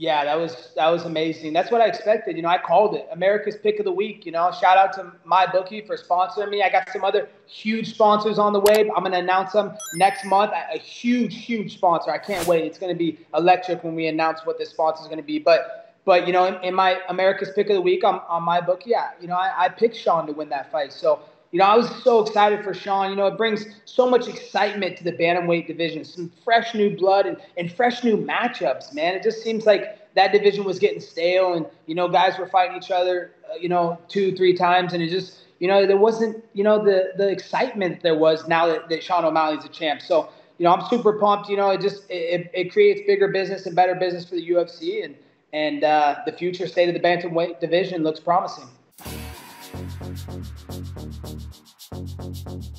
Yeah, that was that was amazing. That's what I expected. You know, I called it America's Pick of the Week. You know, shout out to MyBookie for sponsoring me. I got some other huge sponsors on the way. I'm going to announce them next month. A huge, huge sponsor. I can't wait. It's going to be electric when we announce what this sponsor is going to be. But but you know, in, in, my America's Pick of the Week on, on my book, yeah, you know, I, I picked Sean to win that fight. So you know, I was so excited for Sean. You know, it brings so much excitement to the bantamweight division, some fresh new blood and, and fresh new matchups, man. It just seems like that division was getting stale and, you know, guys were fighting each other, uh, you know, two, three times. And it just, you know, there wasn't, you know, the, the excitement there was now that, that Sean O'Malley's a champ. So, you know, I'm super pumped. You know, it just, it, it creates bigger business and better business for the UFC. And, and uh, the future state of the bantamweight division looks promising. Thank you.